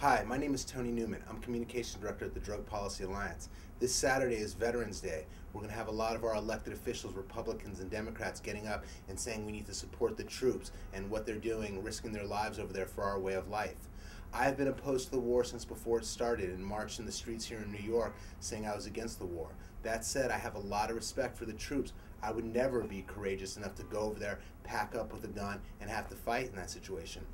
Hi, my name is Tony Newman. I'm Communication Director at the Drug Policy Alliance. This Saturday is Veterans Day. We're going to have a lot of our elected officials, Republicans and Democrats, getting up and saying we need to support the troops and what they're doing, risking their lives over there for our way of life. I've been opposed to the war since before it started and marched in the streets here in New York saying I was against the war. That said, I have a lot of respect for the troops. I would never be courageous enough to go over there, pack up with a gun, and have to fight in that situation.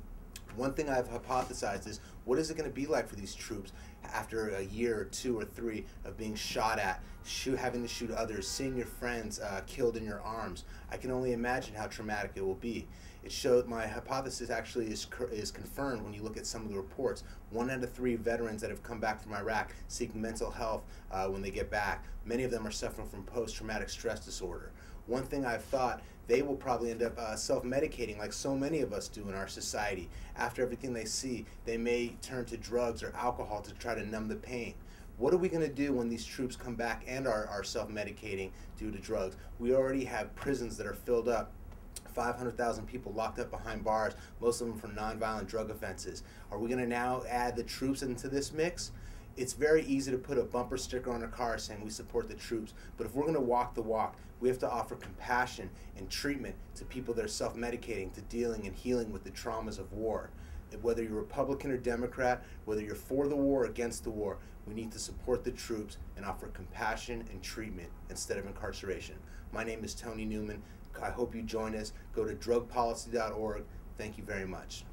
One thing I've hypothesized is what is it going to be like for these troops after a year or two or three of being shot at, shoot, having to shoot others, seeing your friends uh, killed in your arms? I can only imagine how traumatic it will be. It showed my hypothesis actually is, is confirmed when you look at some of the reports. One out of three veterans that have come back from Iraq seek mental health uh, when they get back. Many of them are suffering from post traumatic stress disorder. One thing I've thought they will probably end up uh, self medicating like so many of us do in our society. After everything they see, they may turn to drugs or alcohol to try to numb the pain. What are we going to do when these troops come back and are, are self medicating due to drugs? We already have prisons that are filled up 500,000 people locked up behind bars, most of them for nonviolent drug offenses. Are we going to now add the troops into this mix? It's very easy to put a bumper sticker on a car saying we support the troops, but if we're going to walk the walk, we have to offer compassion and treatment to people that are self medicating, to dealing and healing with the traumas of war. Whether you're Republican or Democrat, whether you're for the war or against the war, we need to support the troops and offer compassion and treatment instead of incarceration. My name is Tony Newman. I hope you join us. Go to drugpolicy.org. Thank you very much.